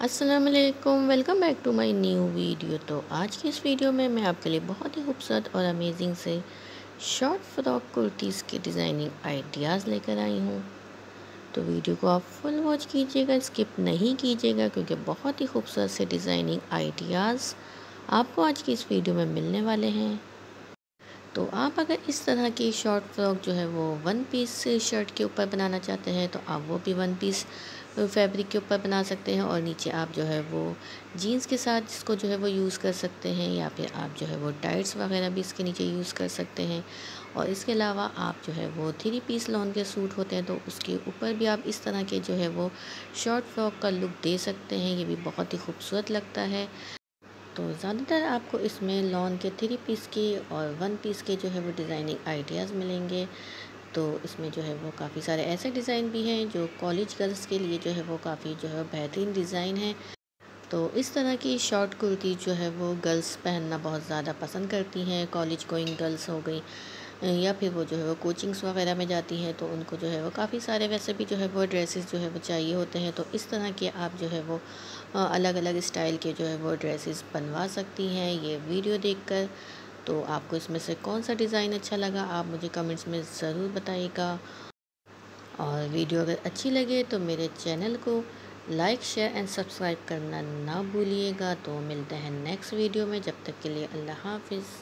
वालेकुम welcome back to my new video तो आज की इस वीडियो में मैं आपके लिए बहुत ही खूबसूरत और अमेजिंग से शॉर्ट फ्रॉक कुर्तीज़ के डिज़ाइनिंग आइडियाज़ लेकर आई हूँ। तो वीडियो को आप फुल वॉच कीजिएगा स्किप नहीं कीजिएगा, क्योंकि बहुत ही खूबसूरत से डिज़ाइनिंग आइडियाज़ आपको आज की इस वीडियो में मिलने वाले हैं। तो आप अगर इस तरह की शॉर्ट फ्रॉक जो है वो वन पीस शर्ट के ऊपर बनाना चाहते हैं तो आप वो भी वन पीस फैब्रिक के ऊपर बना सकते हैं और नीचे आप जो है वो जीन्स के साथ इसको जो है वो यूज़ कर सकते हैं या फिर आप जो है वो टाइट्स वगैरह भी इसके नीचे यूज़ कर सकते हैं। और इसके अलावा आप जो है वो थ्री पीस लॉन के सूट होते हैं तो उसके ऊपर भी आप इस तरह के जो है वो शॉर्ट फ्रॉक का लुक दे सकते हैं, ये भी बहुत ही खूबसूरत लगता है। तो ज़्यादातर आपको इसमें लॉन के थ्री पीस की और वन पीस के जो है वो डिज़ाइनिंग आइडियाज़ मिलेंगे। तो इसमें जो है वो काफ़ी सारे ऐसे डिज़ाइन भी हैं जो कॉलेज गर्ल्स के लिए जो है वो काफ़ी जो है बेहतरीन डिज़ाइन है तो इस तरह की शॉर्ट कुर्ती जो है वो गर्ल्स पहनना बहुत ज़्यादा पसंद करती हैं कॉलेज गोइंग गर्ल्स हो गई या फिर वो जो है वो कोचिंग्स वगैरह में जाती हैं तो उनको जो है वो काफ़ी सारे वैसे भी जो है वो ड्रेसेस जो है वो चाहिए होते हैं तो इस तरह के आप जो है वो अलग अलग स्टाइल के जो है वो ड्रेसेस बनवा सकती हैं ये वीडियो देखकर तो आपको इसमें से कौन सा डिज़ाइन अच्छा लगा, आप मुझे कमेंट्स में ज़रूर बताइएगा। और वीडियो अगर अच्छी लगे तो मेरे चैनल को लाइक, शेयर एंड सब्सक्राइब करना ना भूलिएगा। तो मिलते हैं नेक्स्ट वीडियो में, जब तक के लिए अल्लाह हाफिज़।